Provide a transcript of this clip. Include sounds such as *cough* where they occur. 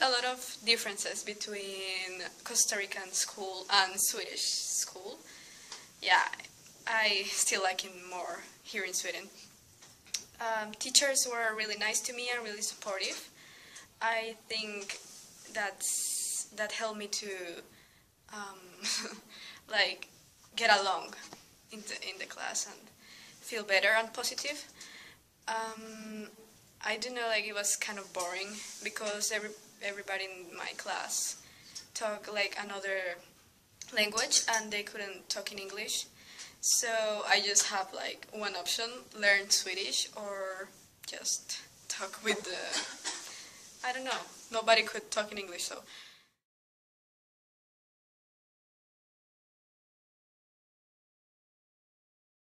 a lot of differences between Costa Rican school and Swedish school. Yeah, I still like it more here in Sweden. Um, teachers were really nice to me and really supportive. I think that's that helped me to um, *laughs* like get along in the in the class and feel better and positive. Um, I don't know like it was kind of boring because every everybody in my class talk like another language and they couldn't talk in English. So I just have like one option: learn Swedish or just talk with the. I don't know. Nobody could talk in English, so